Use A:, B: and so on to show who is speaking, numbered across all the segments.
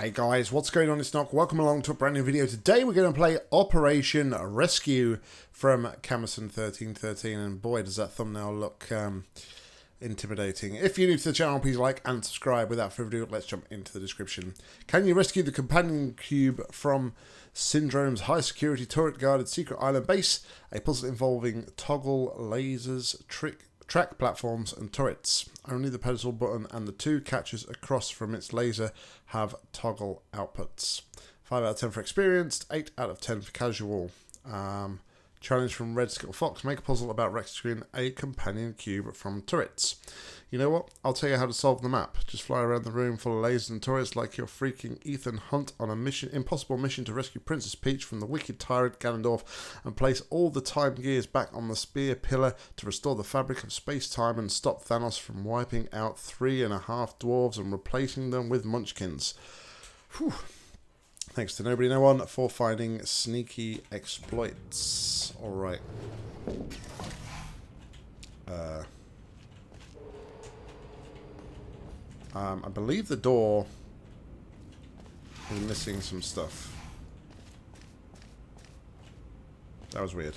A: Hey guys, what's going on? It's Nock. Welcome along to a brand new video. Today we're going to play Operation Rescue from Camerson 1313 and boy does that thumbnail look um, intimidating. If you're new to the channel, please like and subscribe. Without further ado, let's jump into the description. Can you rescue the companion cube from Syndrome's high security turret guarded secret island base? A puzzle involving toggle lasers, trick track platforms and turrets. Only the pedestal button and the two catches across from its laser have toggle outputs. 5 out of 10 for experienced, 8 out of 10 for casual. Um, Challenge from Red Skill Fox. Make a puzzle about rescuing a companion cube from turrets. You know what? I'll tell you how to solve the map. Just fly around the room full of lasers and turrets like you're freaking Ethan Hunt on a mission, impossible mission to rescue Princess Peach from the wicked tyrant Ganondorf and place all the time gears back on the spear pillar to restore the fabric of space-time and stop Thanos from wiping out three and a half dwarves and replacing them with munchkins. Whew. Thanks to Nobody No One for finding sneaky exploits. Alright. Uh, um, I believe the door is missing some stuff. That was weird.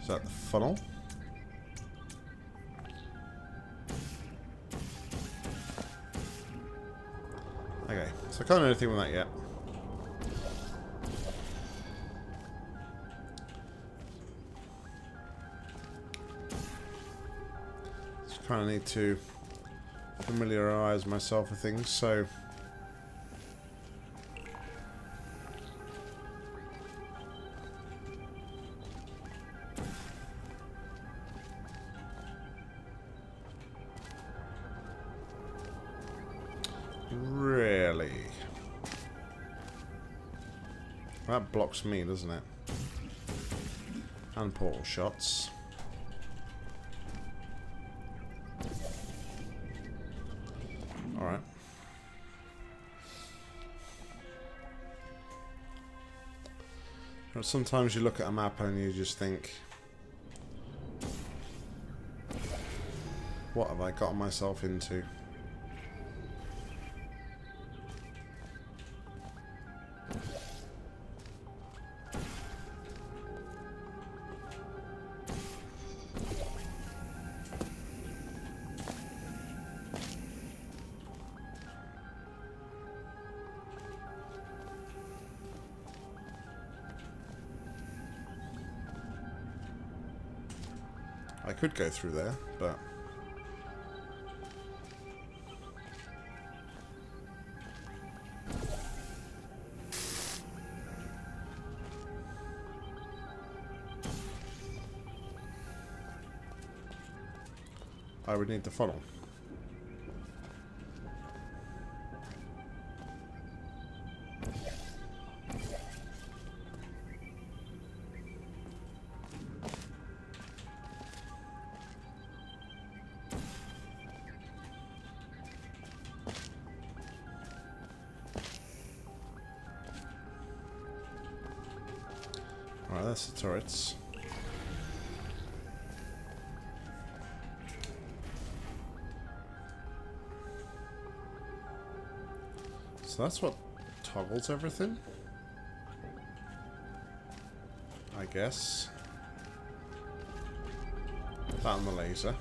A: Is that the funnel? Can't do anything with that yet. Just kind of need to familiarize myself with things, so... That blocks me, doesn't it? And portal shots. Alright. Sometimes you look at a map and you just think, what have I gotten myself into? Go through there, but... I would need the funnel. That's what toggles everything? I guess. That and the laser.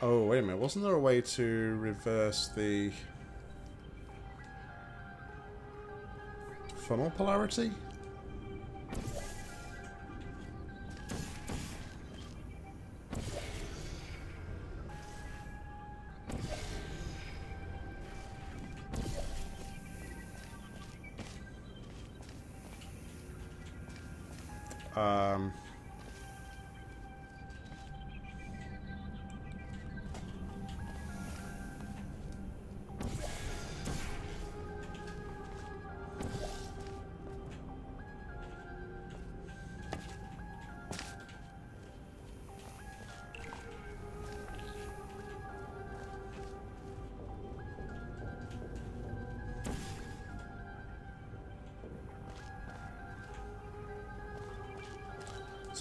A: Oh, wait a minute. Wasn't there a way to reverse the funnel polarity?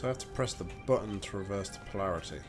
A: So I have to press the button to reverse the polarity.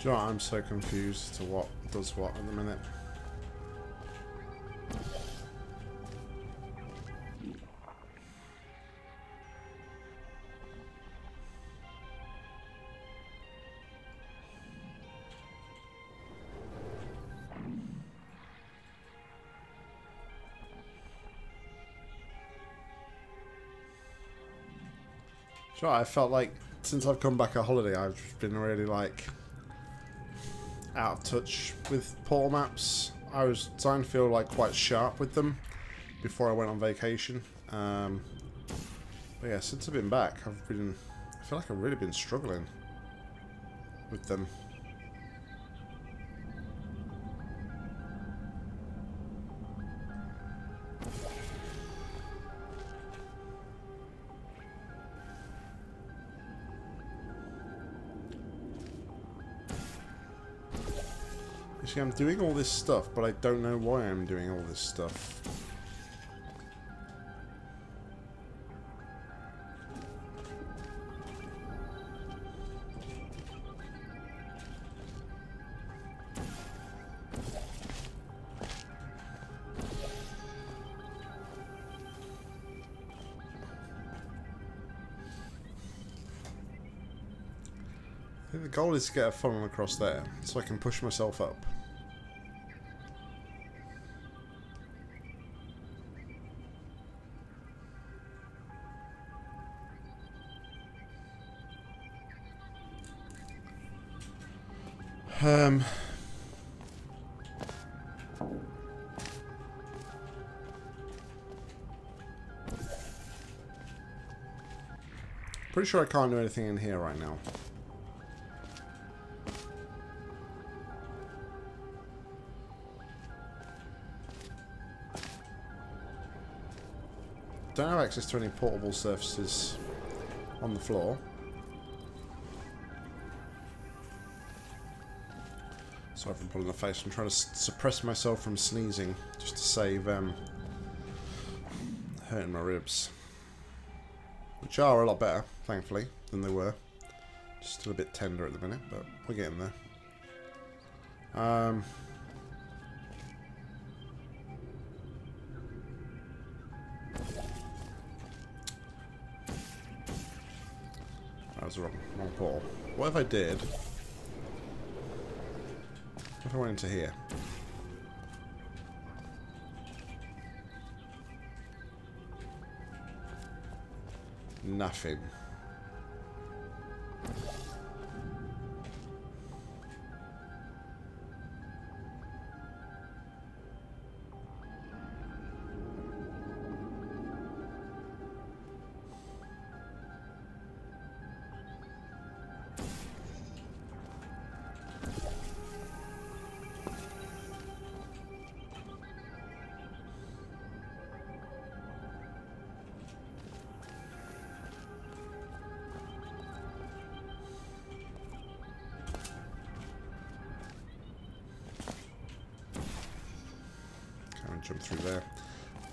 A: Do you know what? I'm so confused to what does what at the minute. Know? I felt like since I've come back a holiday, I've been really like out of touch with portal maps. I was starting to feel like quite sharp with them before I went on vacation. Um, but yeah, since I've been back, I've been, I feel like I've really been struggling with them. See, I'm doing all this stuff, but I don't know why I'm doing all this stuff. The goal is to get a funnel across there, so I can push myself up. Um, pretty sure I can't do anything in here right now. Don't have access to any portalable surfaces on the floor. Sorry I'm pulling the face. I'm trying to suppress myself from sneezing just to save um, hurting my ribs. Which are a lot better, thankfully, than they were. Just still a bit tender at the minute, but we're getting there. Um, that was wrong, wrong portal. What if I did? If I went into here? Nothing.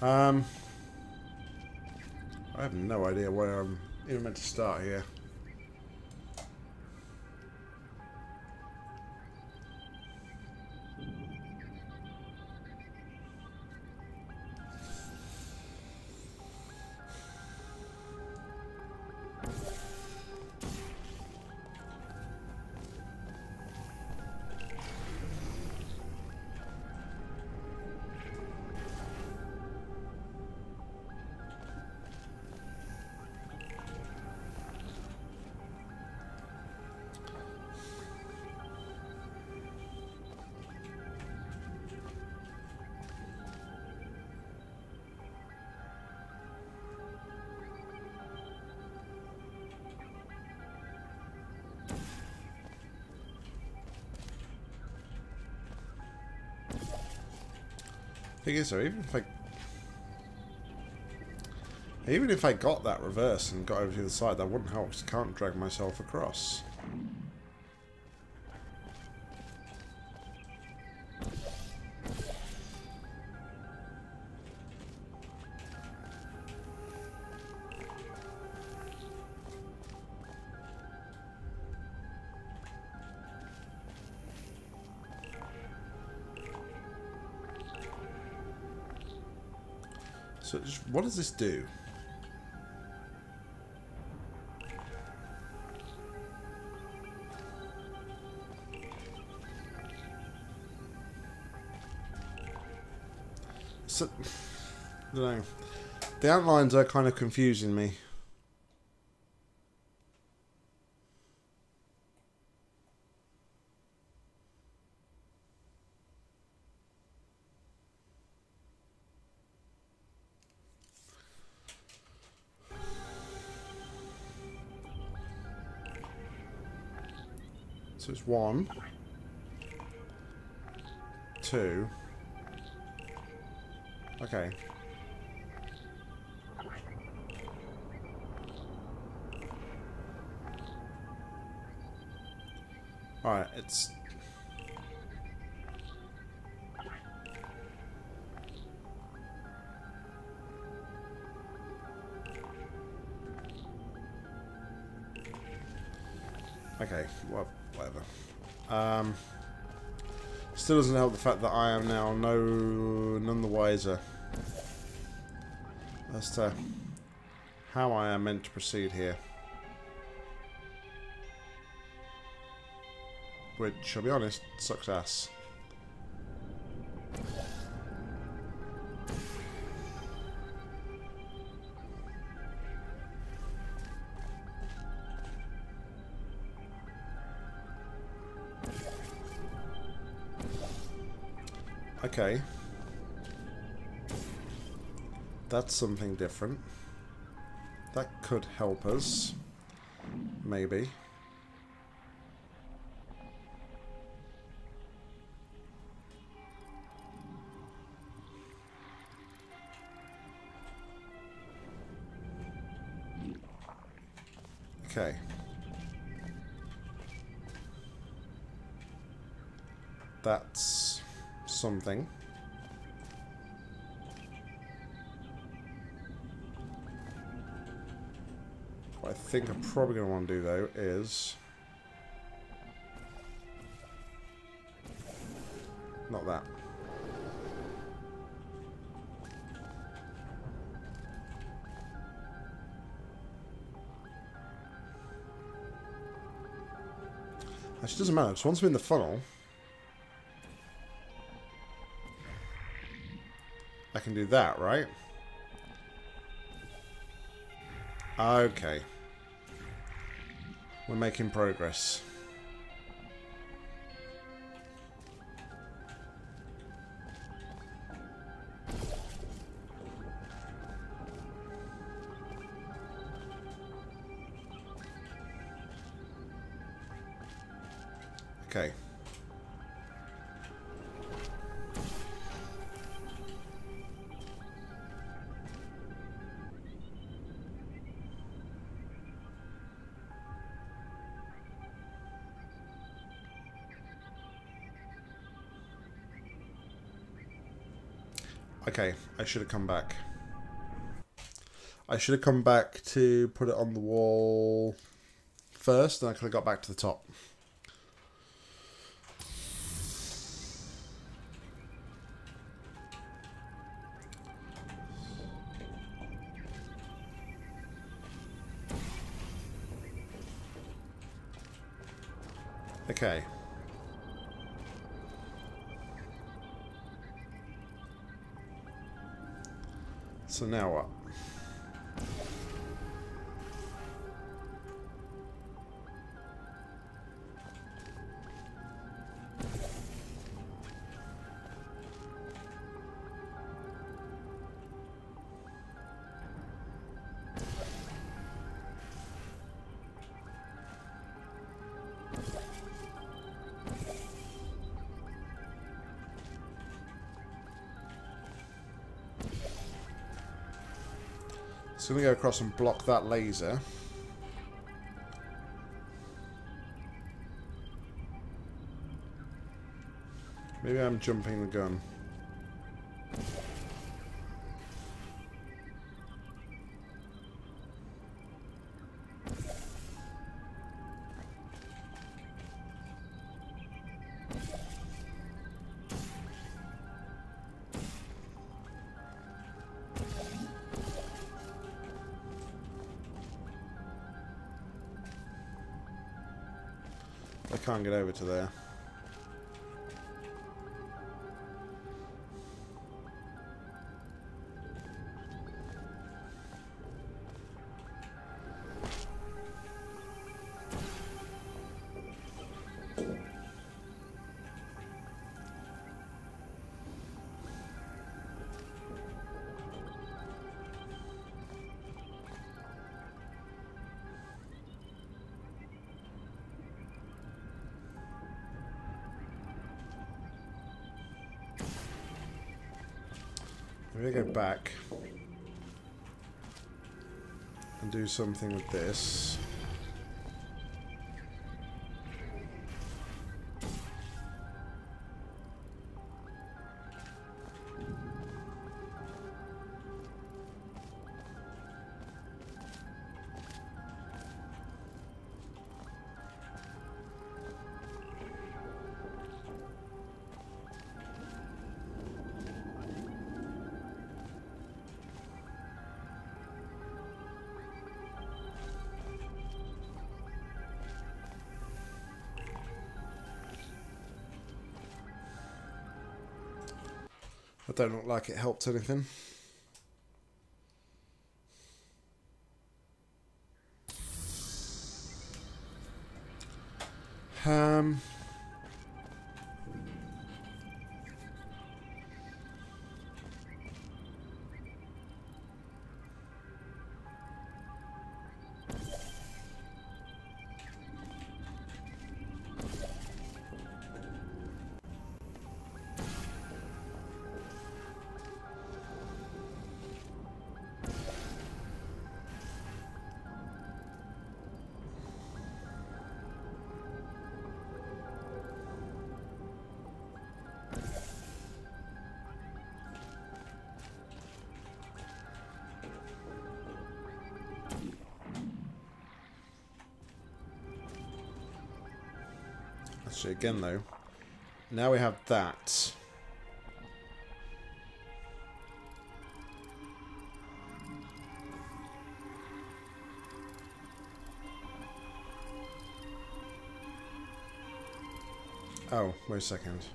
A: Um, I have no idea where I'm even meant to start here. Thing is, though, even if I even if I got that reverse and got over to the side, that wouldn't help. I can't drag myself across. Does this do? So, I don't know. The outlines are kind of confusing me. One, two. Okay. Alright, it's... Okay, well, whatever. Um... Still doesn't help the fact that I am now no none the wiser as to how I am meant to proceed here. Which, I'll be honest, sucks ass. Okay. That's something different. That could help us. Maybe. Something. What I think I'm probably going to want to do, though, is... Not that. Actually, doesn't matter, because once we're in the funnel... I can do that, right? Okay. We're making progress. Should have come back. I should have come back to put it on the wall first, and I could have got back to the top. So to go across and block that laser. Maybe I'm jumping the gun. Can't get over to there. Something with this. Don't look like it helped anything. Again though, now we have that. Oh, wait a second.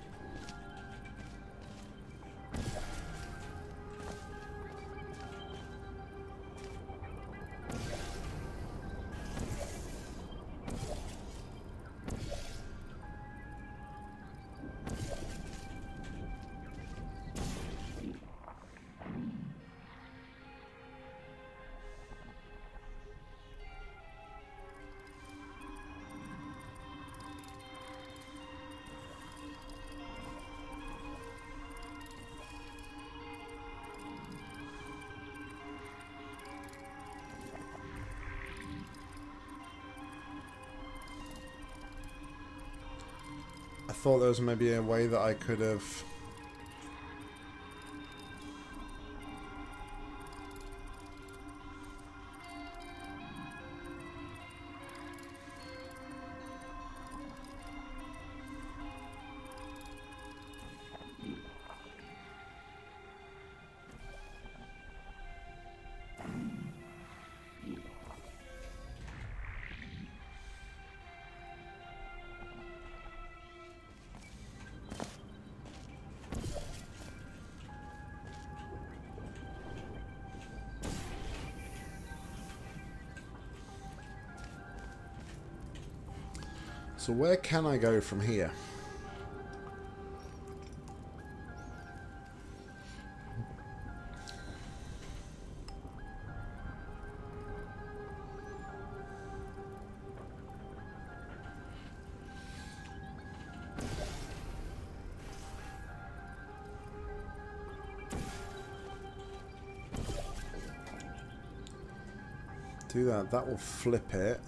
A: Thought there was maybe a way that I could have... So where can I go from here? Do that, that will flip it.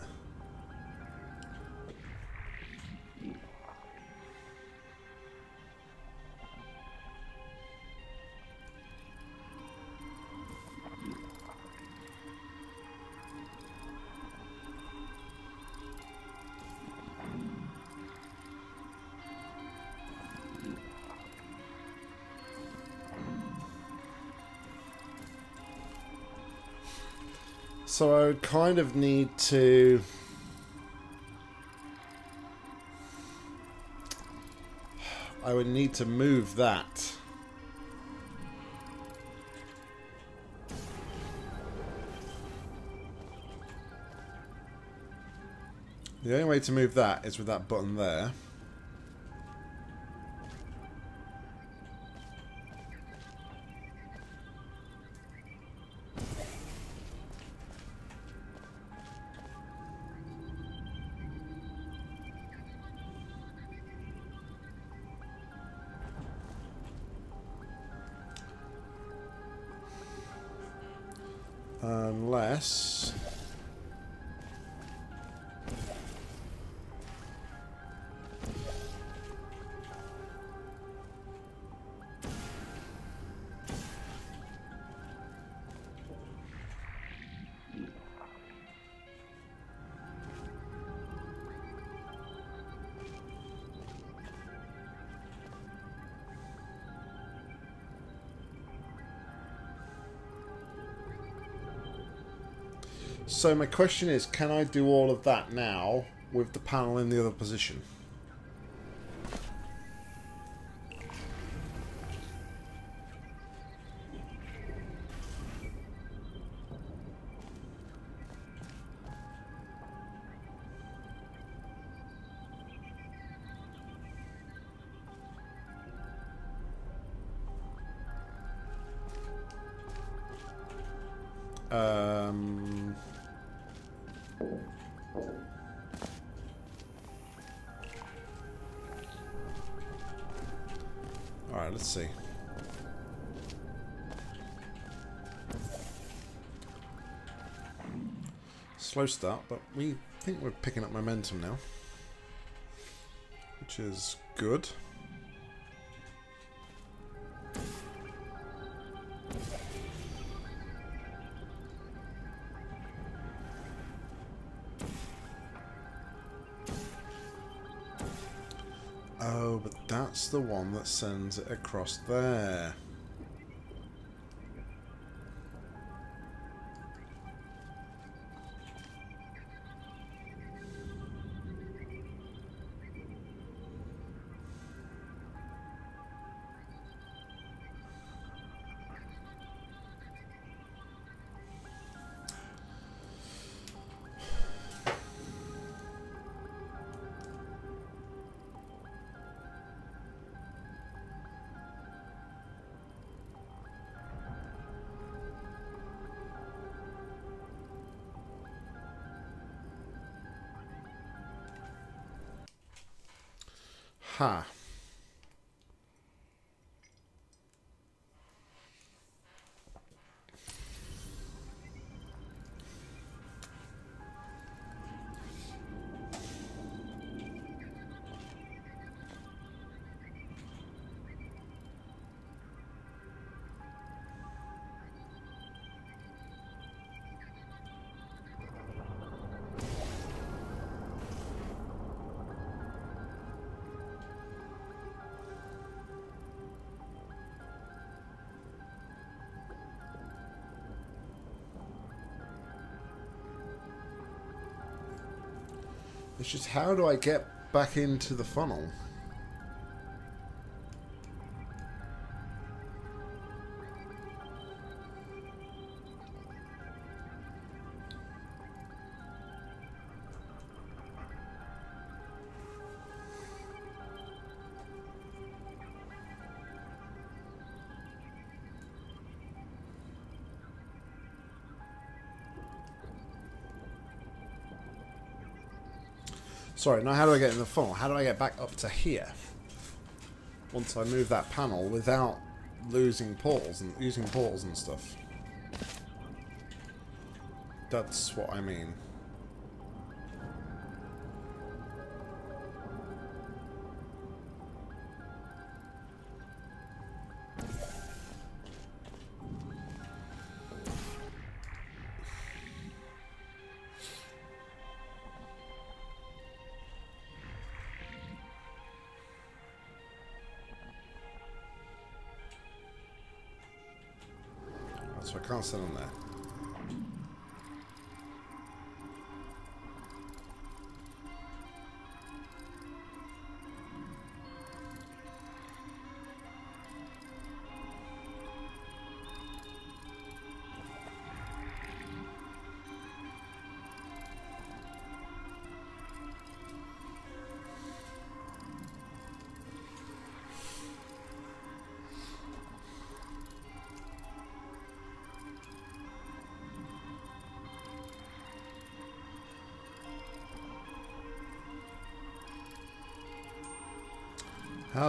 A: So I would kind of need to... I would need to move that. The only way to move that is with that button there. So my question is, can I do all of that now with the panel in the other position? Slow start, but we think we're picking up momentum now. Which is good. Oh, but that's the one that sends it across there. Ha. It's just how do I get back into the funnel? Sorry, now how do I get in the funnel? How do I get back up to here? Once I move that panel without losing portals and using portals and stuff. That's what I mean. So I can't sit on there.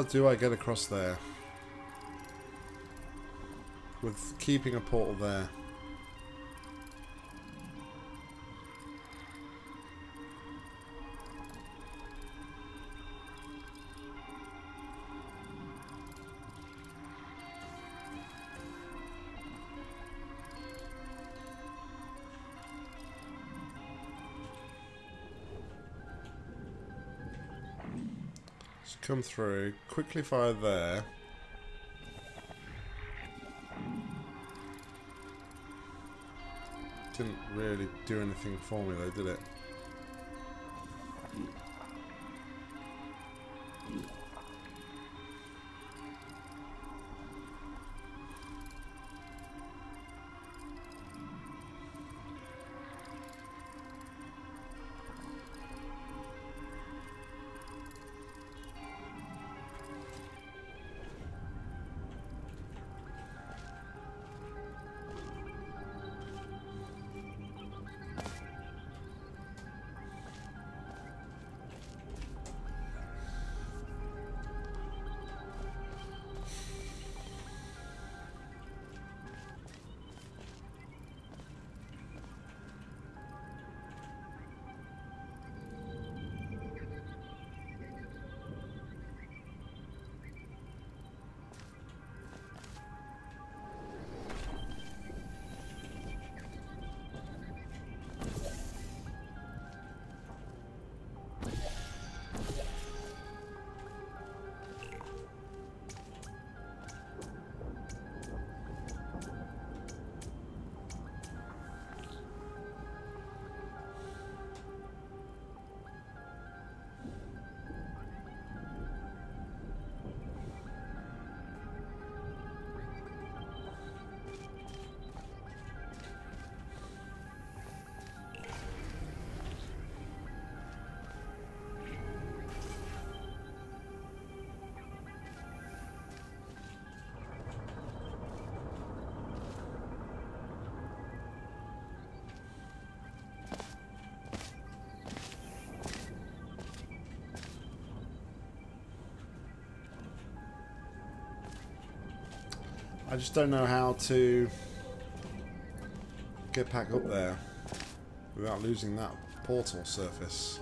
A: Do I get across there? With keeping a portal there. Come through, quickly fire there. Didn't really do anything for me though, did it? I just don't know how to get back up there without losing that portal surface.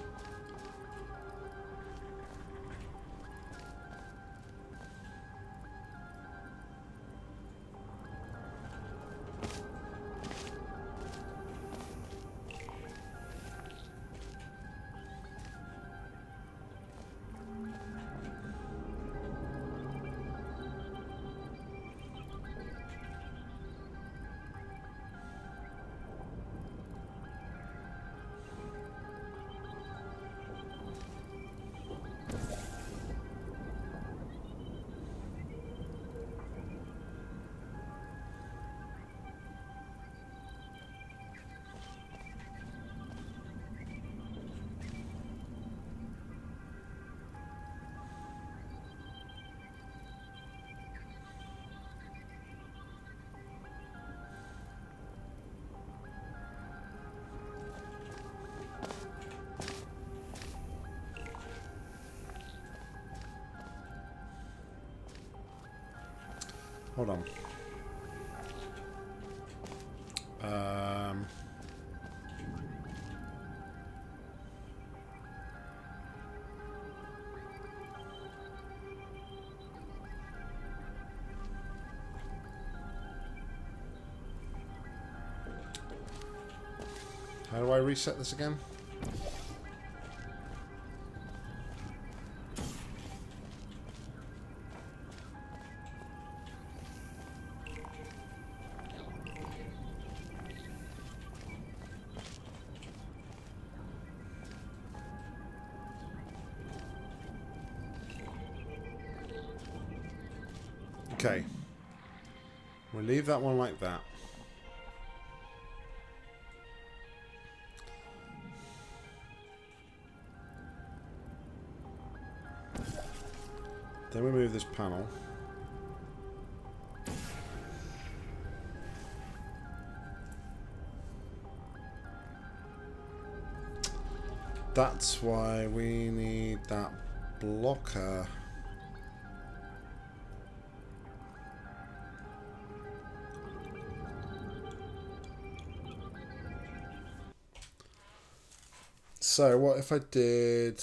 A: Hold on. Um, how do I reset this again? Leave that one like that. Then we move this panel. That's why we need that blocker. So what if I did...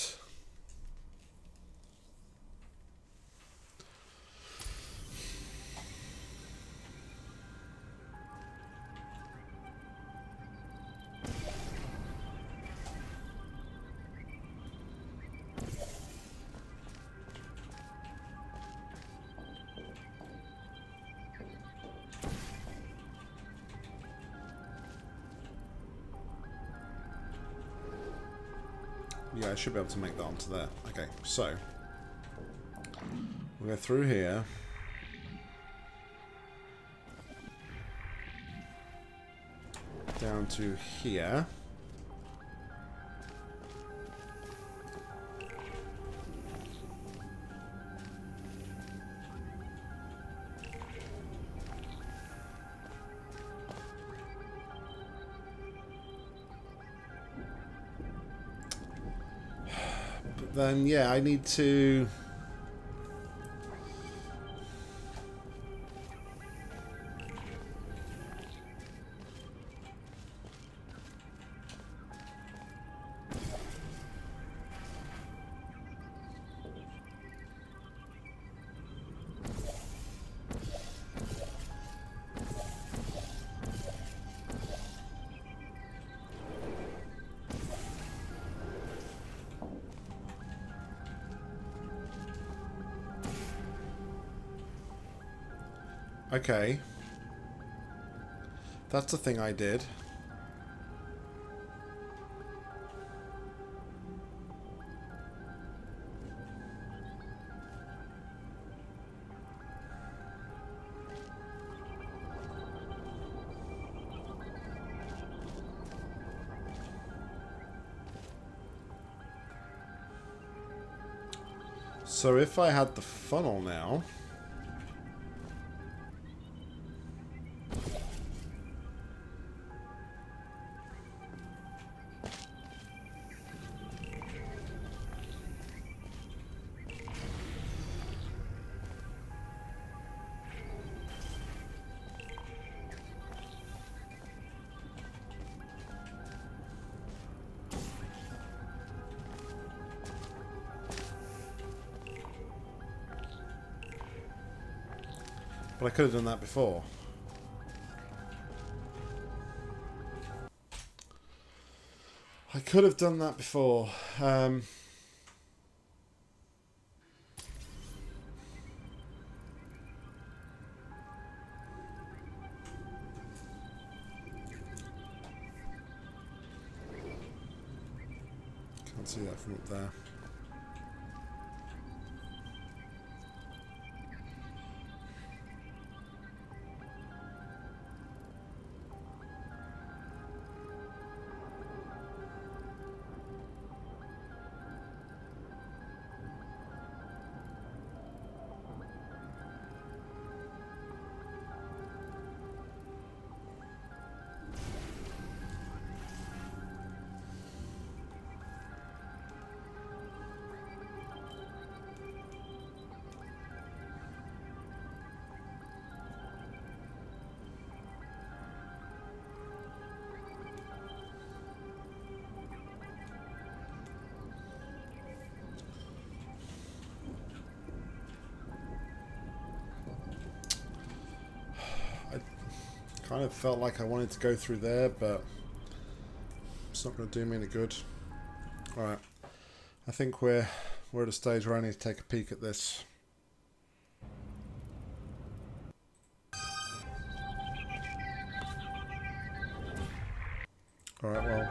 A: Yeah, I should be able to make that onto there. Okay, so we'll go through here. Down to here. Then, yeah, I need to... Okay. That's the thing I did. So if I had the funnel now... But I could have done that before. I could have done that before. Um, kind of felt like I wanted to go through there, but It's not going to do me any good. Alright. I think we're, we're at a stage where I need to take a peek at this. Alright, well,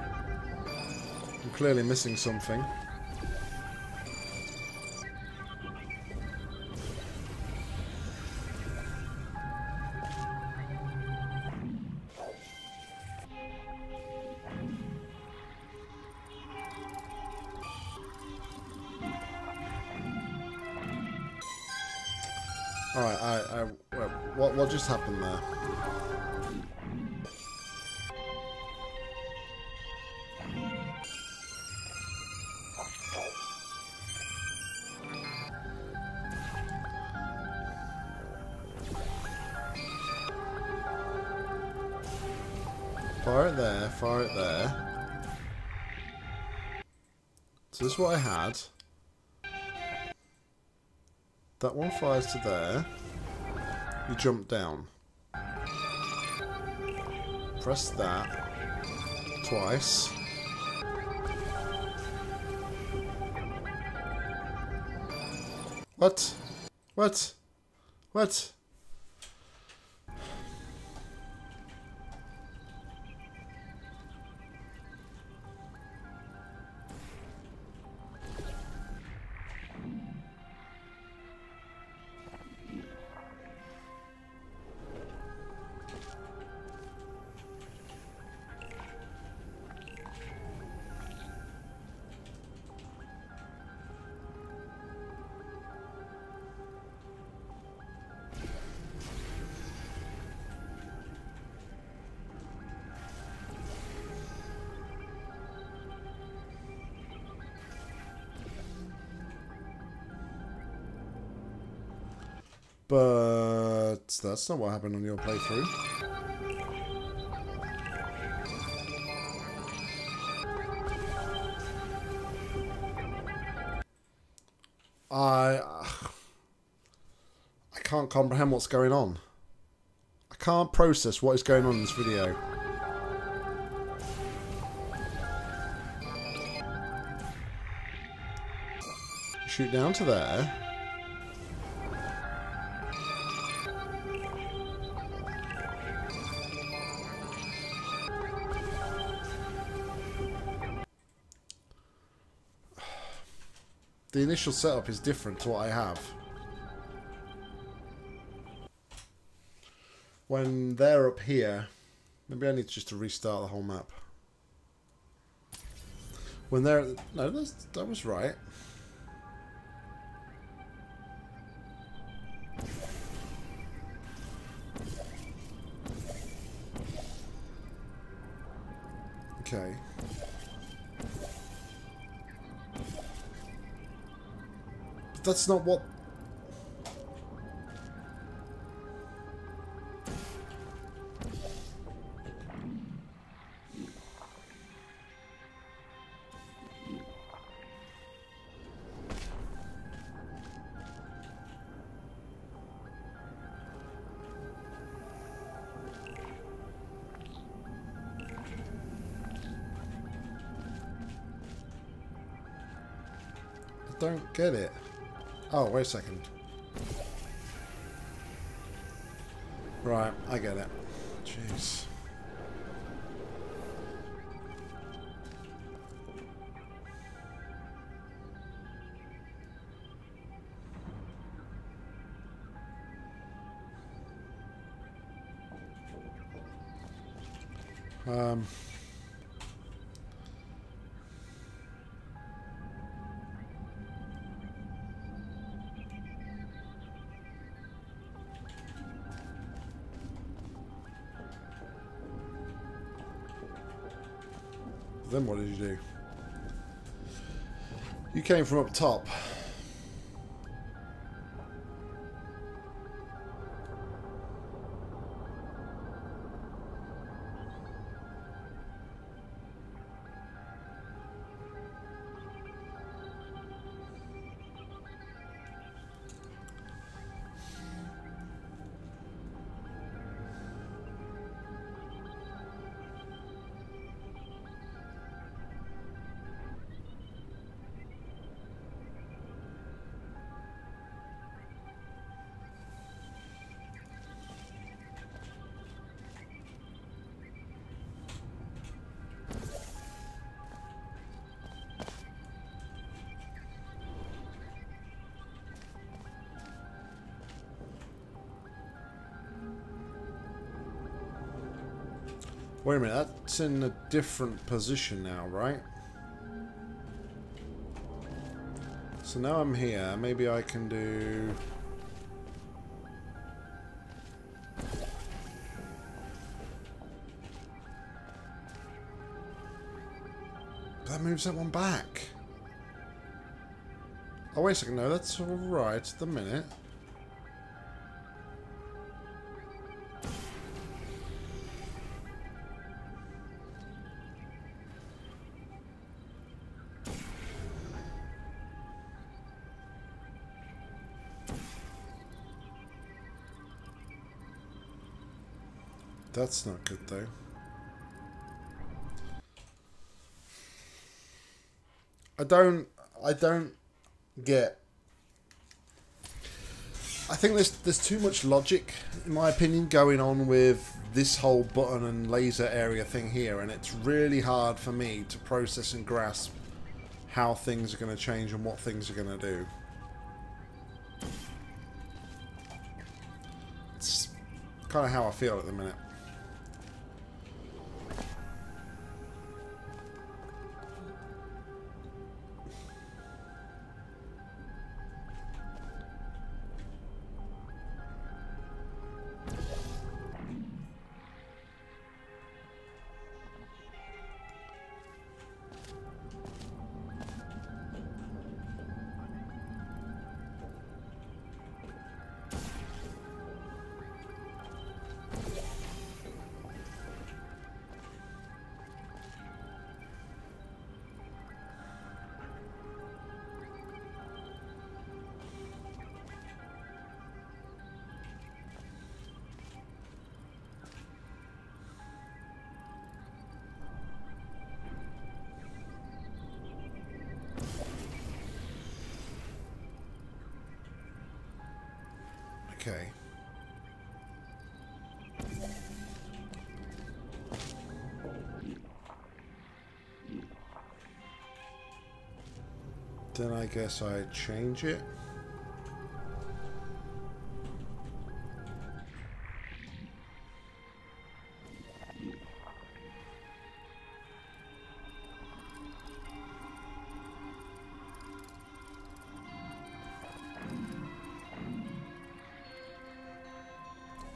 A: I'm clearly missing something. What I had. That one fires to there. You jump down. Press that twice. What? What? What? That's not what happened on your playthrough. I uh, I can't comprehend what's going on. I can't process what is going on in this video. Shoot down to there. Initial setup is different to what I have. When they're up here, maybe I need just to restart the whole map. When they're... No, that was right. Okay. That's not what... wait a second. Then what did you do? You came from up top. Wait a minute, that's in a different position now, right? So now I'm here, maybe I can do... That moves that one back. Oh, wait a second. No, that's alright at the minute. That's not good, though. I don't... I don't get... I think there's there's too much logic, in my opinion, going on with this whole button and laser area thing here, and it's really hard for me to process and grasp how things are going to change and what things are going to do. It's kind of how I feel at the minute. Then I guess I change it.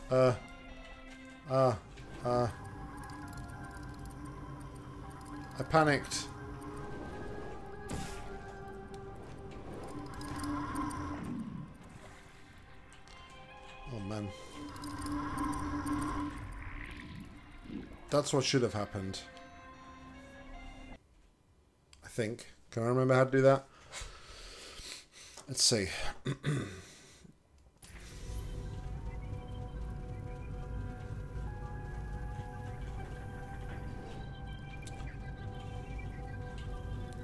A: Uh. Uh. Uh. I panicked. Man. That's what should have happened. I think. Can I remember how to do that? Let's see.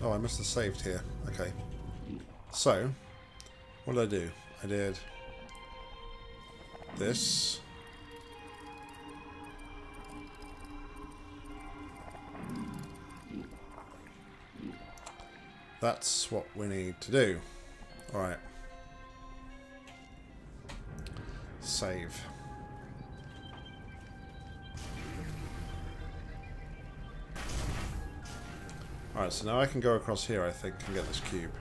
A: Oh, I must have saved here. Okay. So, what did I do? I did this. That's what we need to do. Alright. Save. Alright, so now I can go across here, I think, and get this cube.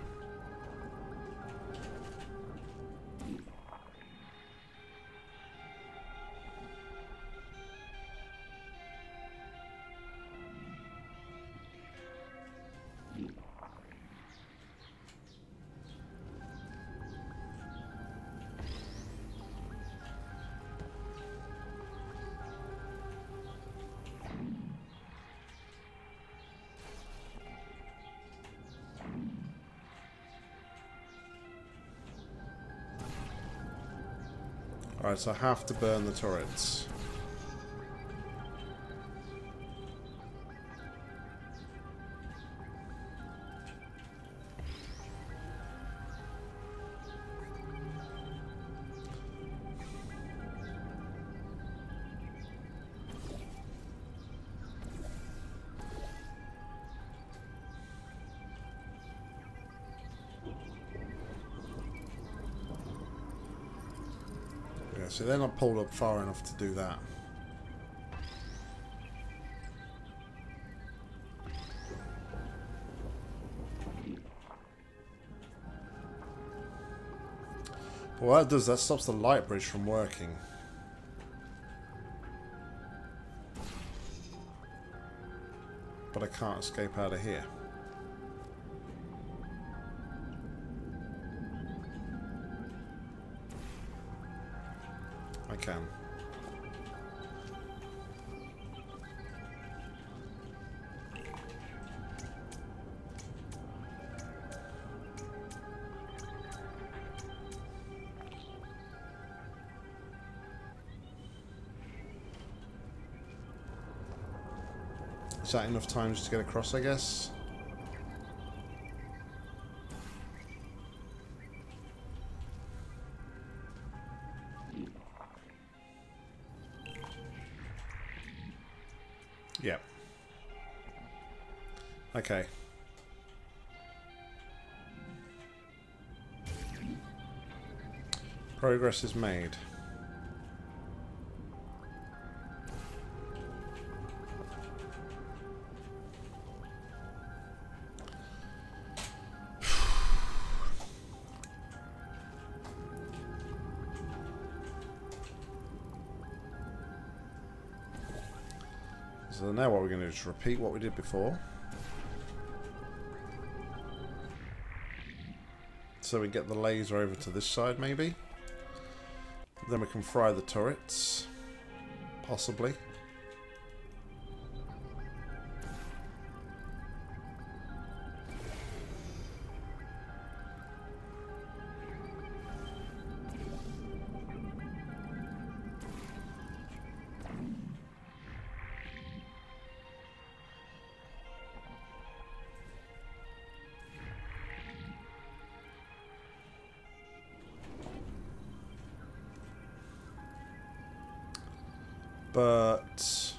A: So I have to burn the turrets. so they're not pulled up far enough to do that. But what that does, that stops the light bridge from working. But I can't escape out of here. Can. Is that enough time just to get across, I guess? Progress is made. So now what we're going to do is repeat what we did before. So we get the laser over to this side maybe. Then we can fry the turrets. Possibly. But...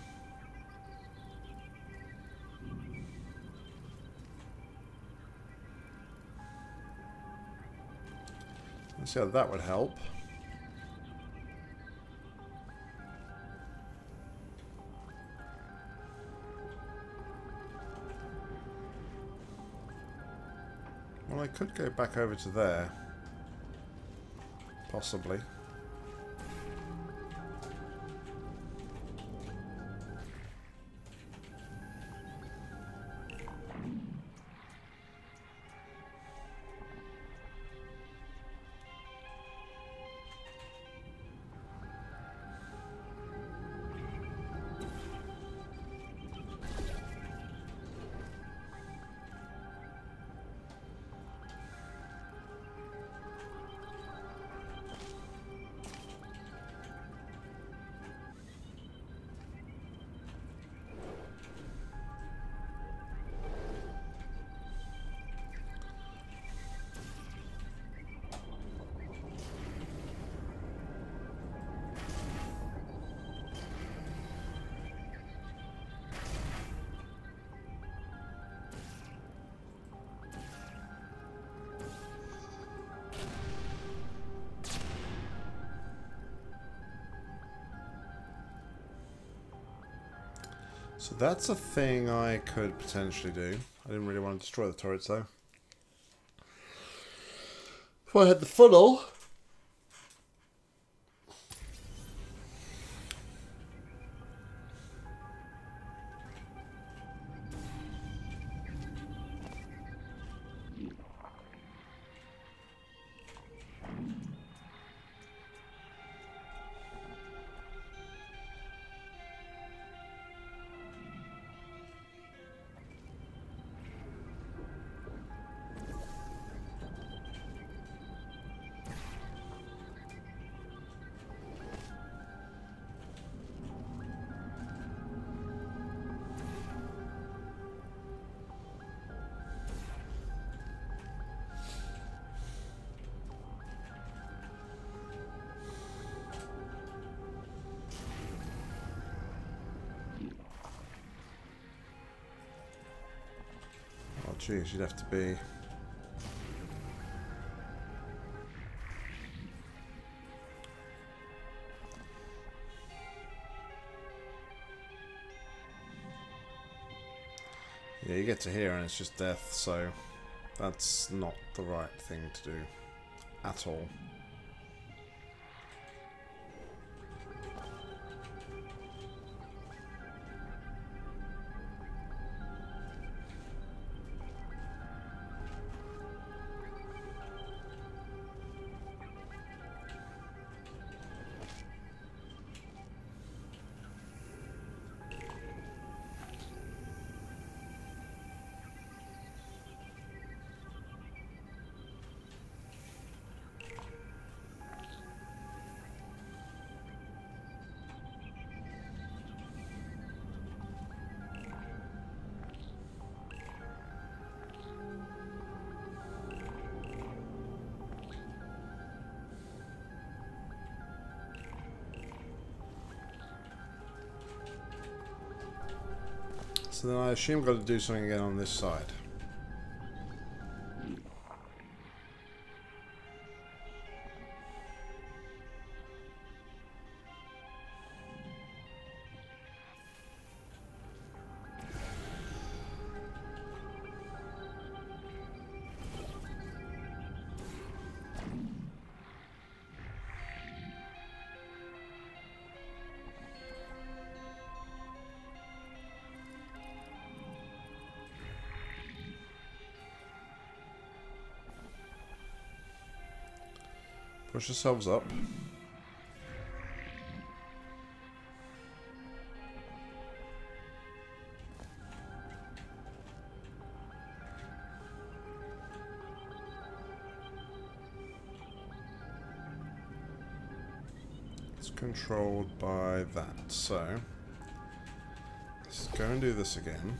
A: Let's see how that would help. Well, I could go back over to there. Possibly. That's a thing I could potentially do. I didn't really want to destroy the turrets though. If I had the funnel... Jeez, you'd have to be... Yeah, you get to here and it's just death, so that's not the right thing to do at all. So then I assume I've got to do something again on this side. Push yourselves up. It's controlled by that, so let's go and do this again.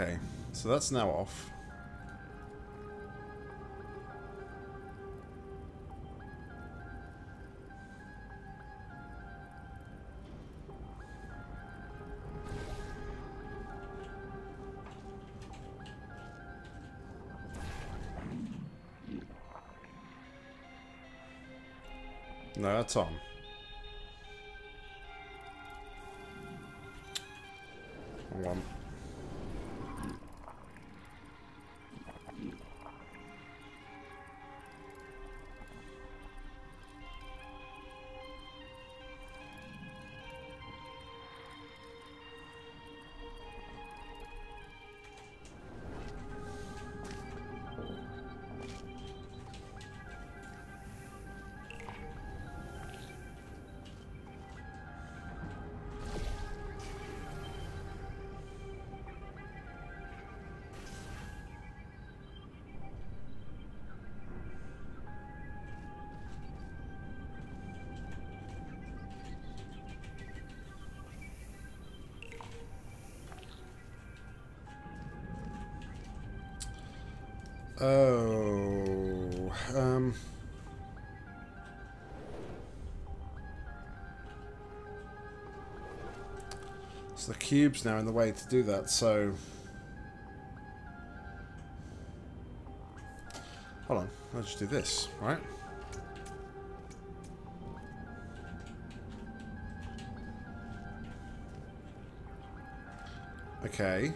A: Okay, so that's now off. No, that's on. Oh, um... So the cube's now in the way to do that, so... Hold on, I'll just do this, right? Okay.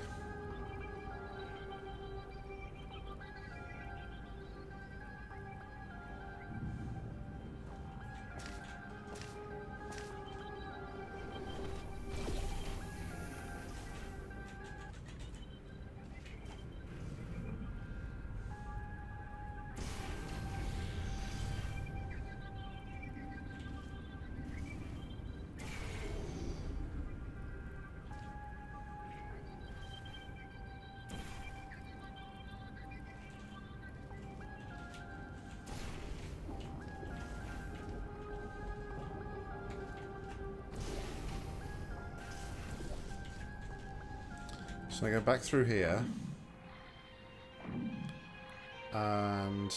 A: So I go back through here. And...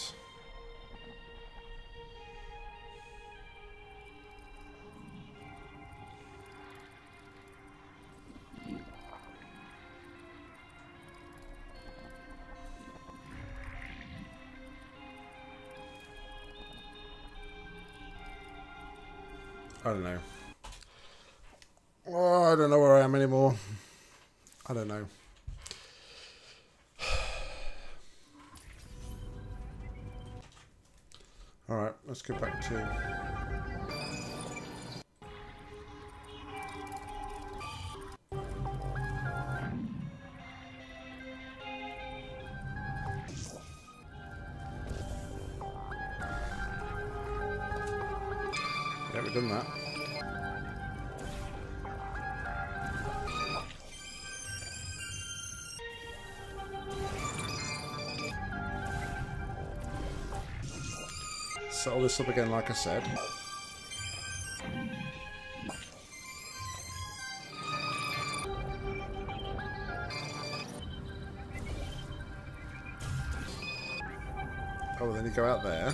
A: I don't know. Oh, I don't know where I am anymore. I don't know. Alright, let's go back to... this up again like I said. Oh, then you go out there.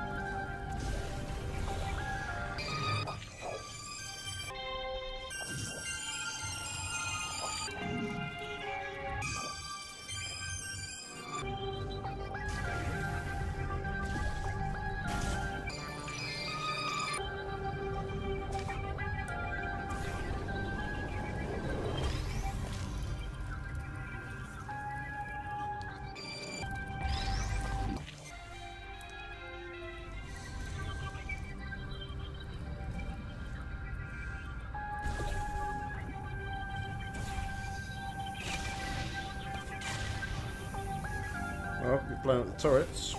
A: Oh, you've blown up the turrets.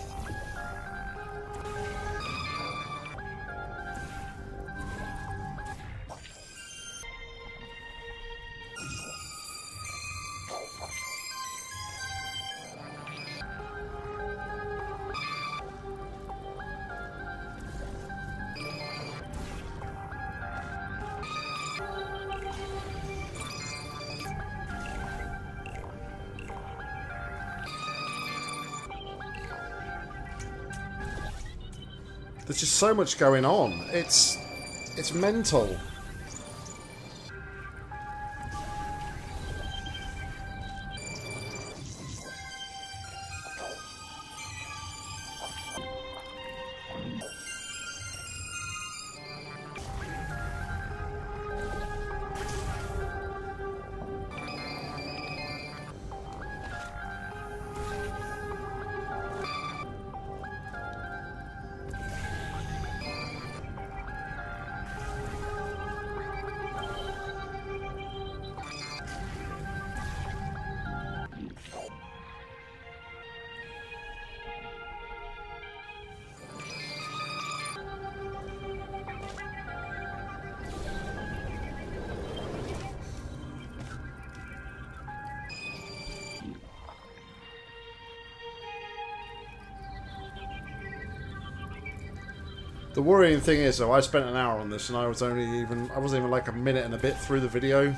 A: There's just so much going on. It's it's mental. Worrying thing is, though, I spent an hour on this, and I was only even I wasn't even like a minute and a bit through the video.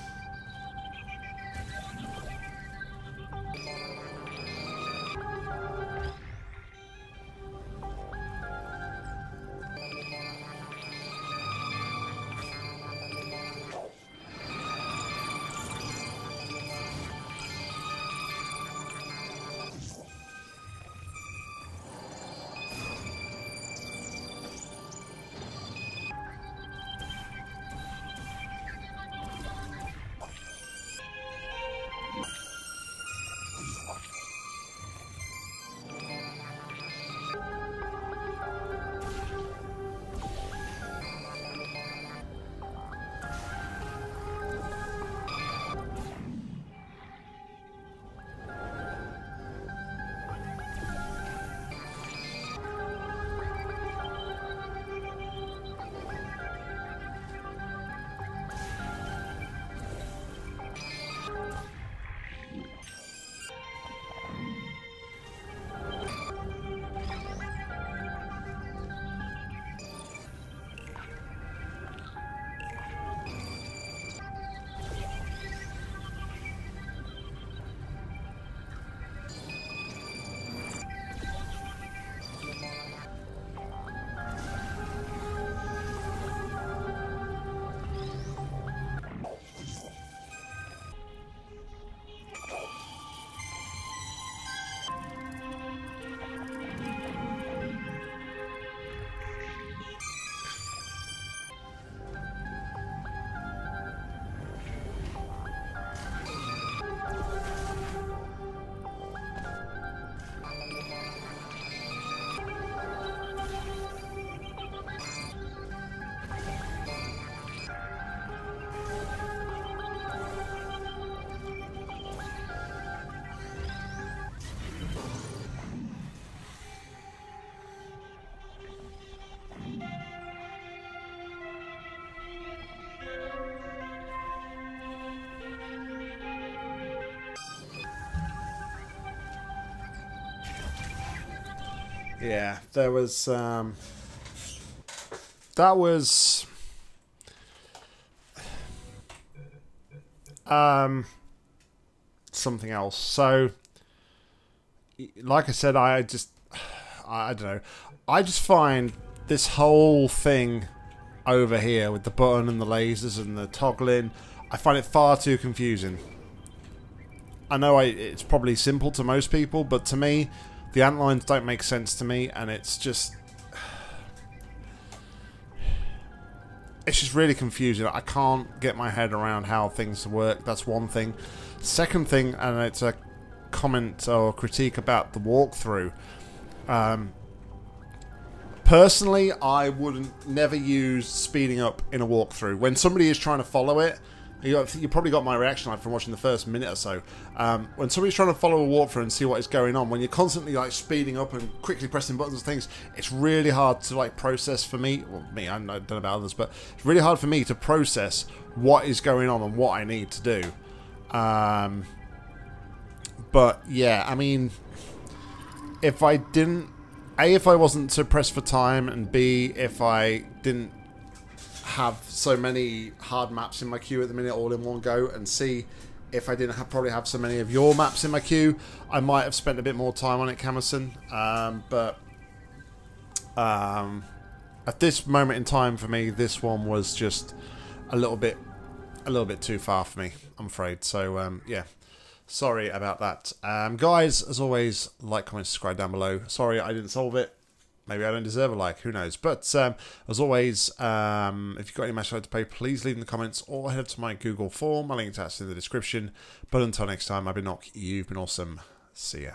A: Yeah, there was um that was um something else. So like I said I just I don't know. I just find this whole thing over here with the button and the lasers and the toggling, I find it far too confusing. I know I, it's probably simple to most people, but to me, the antlines don't make sense to me, and it's just... It's just really confusing. I can't get my head around how things work. That's one thing. Second thing, and it's a comment or critique about the walkthrough. Um, personally, I wouldn't never use speeding up in a walkthrough. When somebody is trying to follow it, you, you probably got my reaction like from watching the first minute or so. Um, when somebody's trying to follow a walkthrough and see what is going on, when you're constantly like speeding up and quickly pressing buttons and things, it's really hard to like process for me. Well, me, I don't know about others, but it's really hard for me to process what is going on and what I need to do. Um, but yeah, I mean, if I didn't a, if I wasn't so pressed for time, and B, if I didn't have so many hard maps in my queue at the minute all in one go, and C, if I didn't have, probably have so many of your maps in my queue, I might have spent a bit more time on it, Camerson. Um, but um, at this moment in time for me, this one was just a little bit, a little bit too far for me, I'm afraid. So um, yeah, Sorry about that. Um, guys, as always, like, comment, subscribe down below. Sorry I didn't solve it. Maybe I don't deserve a like, who knows. But um, as always, um, if you've got any match to play, please leave in the comments or head to my Google form. My link attached in the description. But until next time, I've been Nock. You've been awesome. See ya.